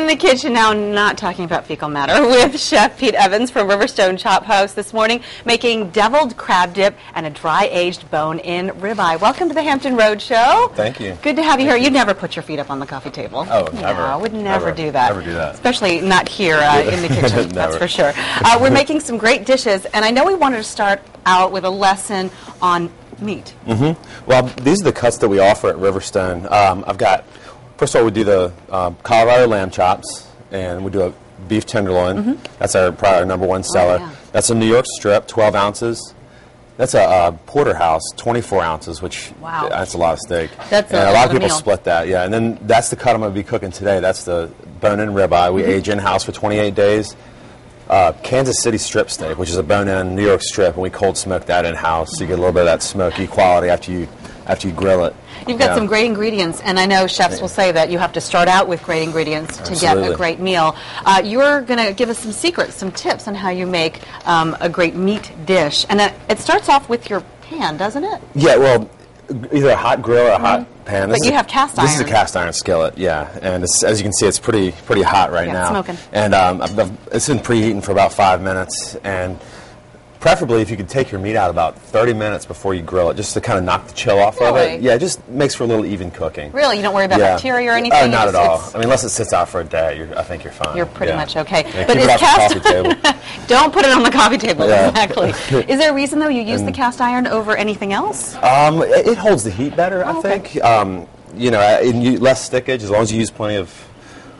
In the kitchen now, not talking about fecal matter, with Chef Pete Evans from Riverstone Chop House this morning, making deviled crab dip and a dry-aged bone-in ribeye. Welcome to the Hampton Road Show. Thank you. Good to have you here. You'd never put your feet up on the coffee table. Oh, never. No, I would never, Never. do that. Never do that. Especially not here uh, in the kitchen, that's for sure. Uh, we're making some great dishes, and I know we wanted to start out with a lesson on meat. Mm -hmm. Well, these are the cuts that we offer at Riverstone. Um, I've got, first of all, we do the um, Colorado lamb chops, and we do a beef tenderloin. That's our probably our number one seller. yeah. That's a New York strip, 12 ounces. That's a, uh porterhouse, 24 ounces, which Wow. that's a lot of steak. That's and a a lot of people meal. split that, yeah. And then that's the cut I'm going to be cooking today. That's the bone-in ribeye. We age in-house for 28 days. Uh, Kansas City strip steak, which is a bone-in New York strip, and we cold smoke that in-house, so you get a little bit of that smoky quality after you after you grill it. You've got Yeah. some great ingredients, and I know chefs will say that you have to start out with great ingredients to get a great meal. Uh, you're going to give us some secrets, some tips on how you make um, a great meat dish. And uh, it starts off with your pan, doesn't it? Yeah, well, either a hot grill or a hot pan. Mm-hmm. But you a- have cast iron. This is a cast iron skillet, yeah, and it's, as you can see, it's pretty pretty hot right Yeah, now. smoking. And um, I've, I've, it's been preheating for about five minutes, and preferably if you could take your meat out about 30 minutes before you grill it, just to kind of knock the chill off of it. Yeah, it just makes for a little even cooking. Really? You don't worry about Yeah. bacteria or Uh, anything? not at all. I mean, unless it sits out for a day, you're, I think you're fine. You're pretty Yeah. much okay. Yeah, but is cast table. Don't put it on the coffee table. Exactly. Is there a reason though you use the cast iron over anything else? Um, it, it holds the heat better, I Oh, okay. think. Um, you know, and you, less stickage. As long as you use plenty of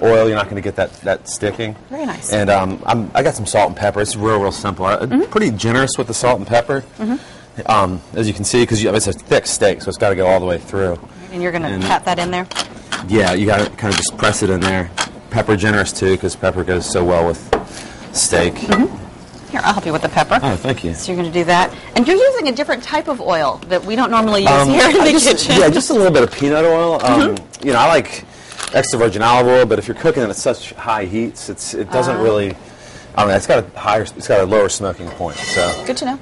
oil, you're not going to get that, that sticking. Very nice. And um, I'm, I got some salt and pepper. It's real, real simple. I'm Mm-hmm. pretty generous with the salt and pepper. Um, as you can see, because it's a thick steak, so it's got to go all the way through. And you're going to pat that in there? Yeah, you got to kind of just press it in there. Pepper generous too, because pepper goes so well with steak. Here, I'll help you with the pepper. Oh, thank you. So you're going to do that. And you're using a different type of oil that we don't normally use Um, here in the just- kitchen. Yeah, just a little bit of peanut oil. Um, You know, I like extra virgin olive oil, but if you're cooking it at such high heats, it's it doesn't Ah. really. I don't. It's got a higher. It's got a lower smoking point. So Good to know.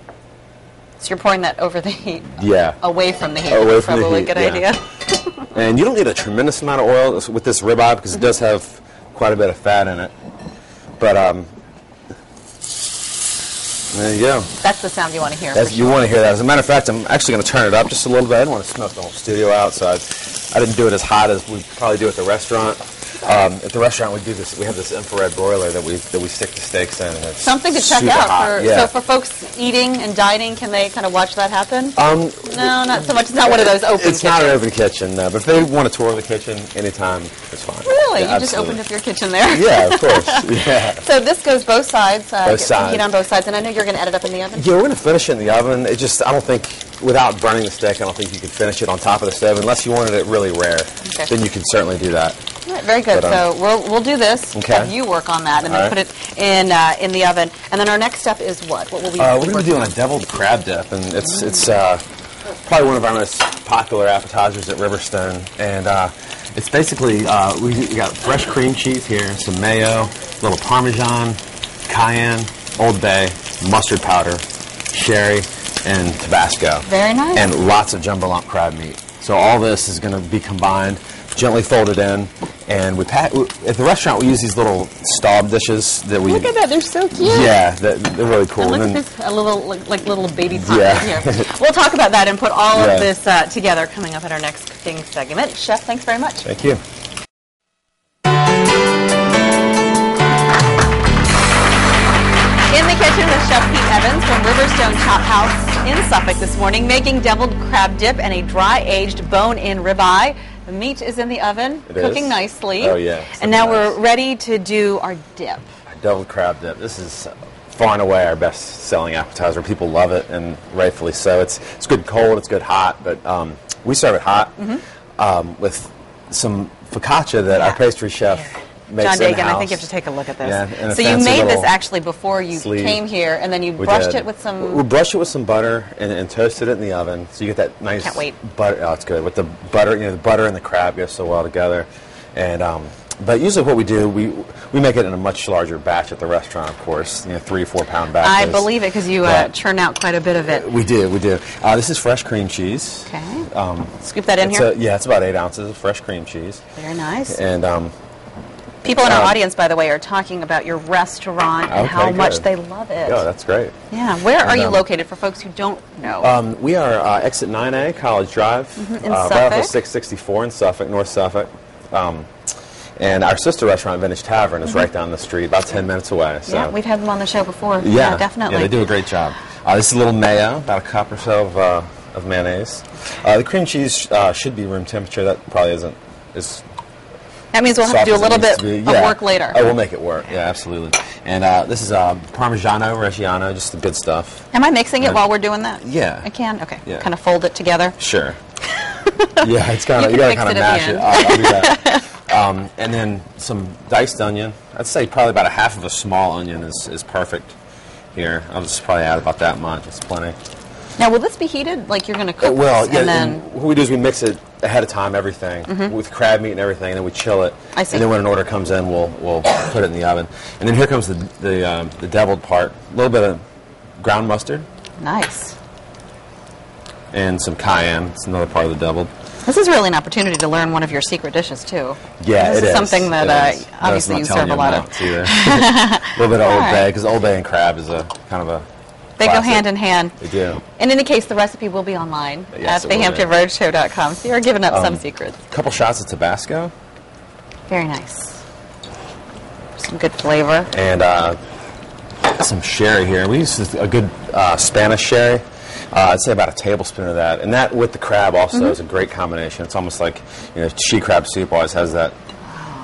So you're pouring that over the heat, yeah. away from the heat. Away from the probably heat, a good yeah. idea. And you don't need a tremendous amount of oil with this ribeye because it does have quite a bit of fat in it. But um, there you go. That's the sound you want to hear. You want to hear that. As a matter of fact, I'm actually going to turn it up just a little bit. I didn't want to smoke the whole studio out, so I, I didn't do it as hot as we probably do at the restaurant. Um, at the restaurant, we do this. We have this infrared broiler that we that we stick the steaks in. And it's Something to check out. For, yeah. So for folks eating and dining, can they kind of watch that happen? um, no, not so much. It's not one of those open it's not an open kitchen, no, but if they want to tour the kitchen anytime, it's fine. Really? Yeah, you just opened up your kitchen there? Yeah, of course. yeah. So this goes both sides. Uh, Both some heat on both sides, and I know you're going to edit up in the oven. Yeah, we're going to finish it in the oven. It just, I don't think, without burning the steak, I don't think you could finish it on top of the stove unless you wanted it really rare. Okay. Then you can certainly do that. Right, very good. But, um, so we'll we'll do this. Okay. Have you work on that, and then All put it in uh, in the oven. And then our next step is what? What will we? Uh, we're going to be doing on? a deviled crab dip, and it's it's uh, probably one of our most popular appetizers at Riverstone. And uh, it's basically uh, we, we got fresh cream cheese here, some mayo, a little Parmesan, cayenne, Old Bay, mustard powder, sherry, and Tabasco. Very nice. And lots of jumbo lump crab meat. So all this is going to be combined, gently folded in, and we pack. At the restaurant, we use these little staub dishes that we. Look at that! They're so cute. Yeah, that, they're really cool. And look And at this, a little like, like little baby pot Yeah. here. We'll talk about that and put all Yeah. of this uh, together coming up in our next cooking segment. Chef, thanks very much. Thank you. In the kitchen with Chef Pete Evans from Riverstone Chop House in Suffolk this morning, making deviled crab dip and a dry-aged bone-in ribeye. The meat is in the oven, It cooking is. nicely. Oh, yeah, And now looking we're ready to do our dip. Deviled crab dip. This is far and away our best selling appetizer. People love it, and rightfully so. It's it's good cold, it's good hot, but um, we serve it hot um, with some focaccia that our pastry chef makes John Dagan, I think you have to take a look at this. Yeah, so you made this actually before you sleeve. came here, and then you We brushed did. it with some. We brushed it with some butter and, and toasted it in the oven, so you get that nice Can't wait. butter. Oh, it's good with the butter. You know, the butter and the crab go so well together. And um, but usually what we do, we we make it in a much larger batch at the restaurant, of course. You know, three or four pound batches. I believe it because you uh, churn out quite a bit of it. We do, we do. Uh, this is fresh cream cheese. Okay. Um, Scoop that in here. a- yeah, it's about eight ounces of fresh cream cheese. Very nice. And um, People in our Um, audience, by the way, are talking about your restaurant and Okay, how much they love it. Yeah, that's great. yeah, where are you um, located for folks who don't know? Um, we are uh, exit 9A, College Drive, Mm-hmm, in uh, right off of 664 in Suffolk, North Suffolk. Um, and our sister restaurant, Vintage Tavern, is right down the street, about 10 minutes away. So. Mm-hmm. yeah, we've had them on the show before. Yeah, definitely. Yeah, they do a great job. Uh, this is a little mayo, about a cup or so of, uh, of mayonnaise. Uh, the cream cheese uh, should be room temperature. That probably isn't as That means we'll have to do a little bit be. of work later. Oh, we'll make it work. Yeah, absolutely. And uh, this is uh, Parmigiano Reggiano, just the good stuff. Am I mixing it Yeah. while we're doing that? Yeah. I can? Okay. Yeah. Kind of fold it together. Sure. yeah, it's kind of you, can gotta kind of mash it. I'll, I'll do that. Um, and then some diced onion. I'd say probably about a half of a small onion is, is perfect here. I'll just probably add about that much. It's plenty. Now, will this be heated? Like you're going to cook Uh, well, yeah. and then... what we do is we mix it ahead of time, everything with crab meat and everything, and then we chill it. Mm-hmm. I see. And then when an order comes in, we'll we'll put it in the oven. And then here comes the the, um, the deviled part. A little bit of ground mustard Nice. and some cayenne. It's another part of the deviled. This is really an opportunity to learn one of your secret dishes, too. Yeah, this it is is. something that uh, is. Obviously not you serve a lot of. a little bit of Old All Bay because Old Bay and crab is a kind of a. They go hand in hand. They do. In any case, the recipe will be online Yes, at it will be. thehamptonroadshow.com. So you're giving up some Um, secrets. A couple shots of Tabasco Very nice. Some good flavor. and uh, some sherry here. We use a good uh, Spanish sherry. Uh, I'd say about a tablespoon of that, and that with the crab also Mm-hmm. is a great combination. It's almost like you know, she crab soup always has that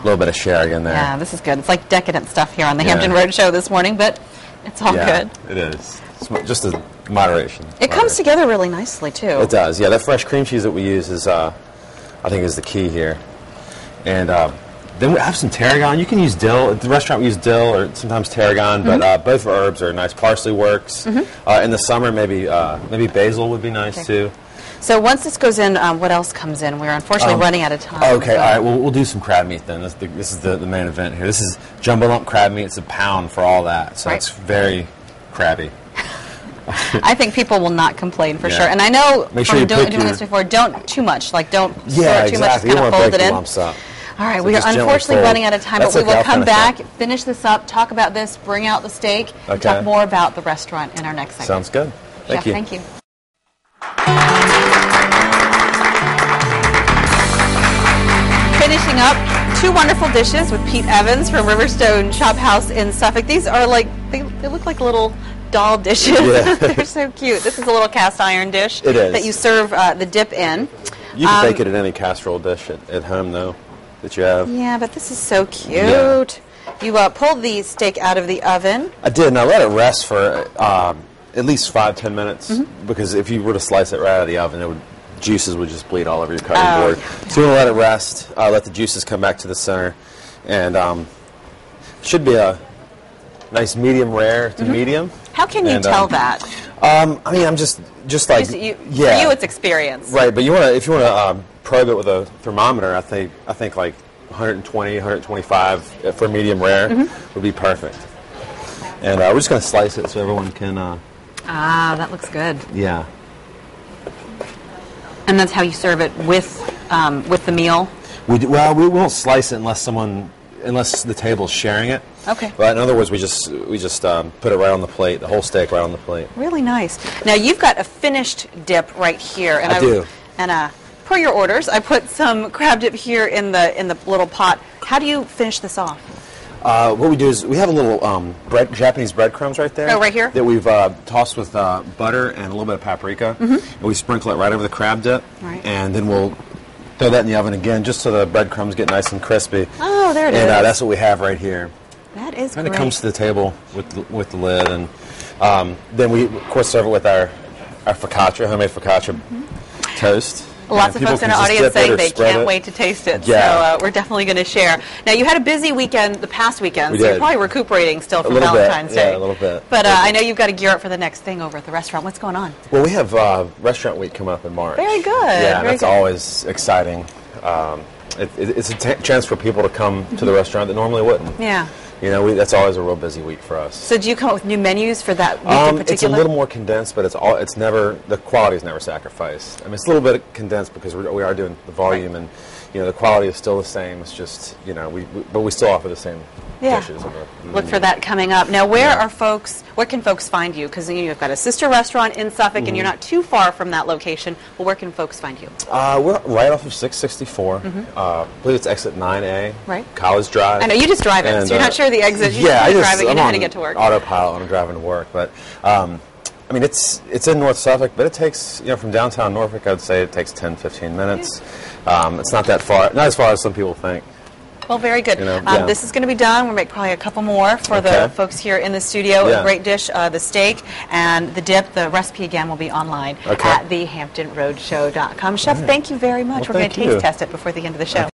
little bit of sherry in there. Yeah, this is good. It's like decadent stuff here on the Yeah. Hampton Road Show this morning, but it's all Yeah, good. it is. Just a moderation. It comes Moderation. together really nicely, too. It does, yeah. That fresh cream cheese that we use is, uh, I think, is the key here. And uh, then we have some tarragon. You can use dill. At the restaurant, we use dill or sometimes tarragon, but uh, both herbs are nice. Parsley works. Uh, in the summer, maybe uh, maybe basil would be nice Okay. too. So once this goes in, um, what else comes in? We're unfortunately Um, running out of time. Okay, so- all right. Well, we'll do some crab meat then. This, is the, this is the, the main event here. This is jumbo lump crab meat. It's a pound for all that, so Right. it's very crabby. I think people will not complain for Yeah. sure. And I know Make from you doing, doing this before, don't too much. Like don't Yeah, stir too exactly. much. Just kind of fold it in. lumps up. All right, So we are unfortunately running out of time, That's but we will come back, that. finish this up, talk about this, bring out the steak, Okay. talk more about the restaurant in our next segment. Sounds good. Thank Chef, you. Thank you. Finishing up two wonderful dishes with Pete Evans from Riverstone Chop House in Suffolk. These are like they, they look like little doll dishes. Yeah. They're so cute. This is a little cast iron dish It is. that you serve uh, the dip in. You can Um, bake it in any casserole dish at, at home, though, that you have. Yeah, but this is so cute. Yeah. You uh, pulled the steak out of the oven. I did, and I let it rest for um, at least five, ten minutes, Mm-hmm. because if you were to slice it right out of the oven, it would juices would just bleed all over your cutting Oh, board. So you want to let it rest, uh, let the juices come back to the center, and um, should be a nice medium rare to medium. How can you And, tell um, that? Um, I mean, I'm just just like Just you, yeah, For you, it's experience. right. But you want to if you want to um, probe it with a thermometer, I think I think like 120, 125 for medium rare Mm-hmm. would be perfect. And uh, we're just going to slice it so everyone can. Uh, Ah, that looks good. yeah. And that's how you serve it with um, with the meal. We do, well, we won't slice it unless someone unless the table's sharing it. Okay. But in other words, we just we just um, put it right on the plate, the whole steak right on the plate. Really nice. Now you've got a finished dip right here, and I do. And uh, per your orders, I put some crab dip here in the in the little pot. How do you finish this off? Uh, what we do is we have a little um, bread, Japanese breadcrumbs right there. Oh, right here? That we've uh, tossed with uh, butter and a little bit of paprika, and we sprinkle it right over the crab dip. Right. and then we'll throw that in the oven again, just so the breadcrumbs get nice and crispy. Oh, there it and, uh, that's what we have right here. That is And great. it comes to the table with the, with the lid, and um, then we of course serve it with our our focaccia, homemade focaccia toast. Lots of folks in our audience saying they can't it. wait to taste it. Yeah. So uh, we're definitely going to share. Now you had a busy weekend the past weekend, We so you're probably recuperating still from little bit, Valentine's yeah, Day. a little bit. But uh, I know you've got to gear up for the next thing over at the restaurant. What's going on? Well, we have uh, restaurant week come up in March. Very good, Yeah, very that's good. always exciting. Um, it, it, it's a t- chance for people to come to the restaurant that normally wouldn't. Yeah. You know, we, that's always a real busy week for us. So do you come up with new menus for that week in Um, it's a little more condensed, but it's all. It's never the quality is never sacrificed. I mean, it's a little bit condensed because we're, we are doing the volume, and you know, the quality is still the same. It's just, you know, we, we but we still offer the same Yeah. dishes. the Look for that coming up. Now, where Yeah. are folks, where can folks find you? Because you've got a sister restaurant in Suffolk and Mm-hmm. you're not too far from that location. Well, where can folks find you? Uh, we're right off of 664. Uh, I believe it's exit 9A. Mm-hmm. Right. College Drive. I know, you just drive it, so you're not sure the exit. You yeah, I just drive it, you I'm know how on to get to work. Autopilot when I'm driving to work, but um, I mean it's it's in North Suffolk, but it takes you know from downtown Norfolk, I'd say it takes 10, 15 minutes. Um, it's not that far, not as far as some people think. Well, very good. You know, um, yeah. This is going to be done. We'll make probably a couple more for the folks here in the studio. A great dish, uh, the steak and the dip. The recipe again will be online Okay. at thehamptonroadshow.com. Chef, thank you very much. Well, We're going to taste test it before the end of the show.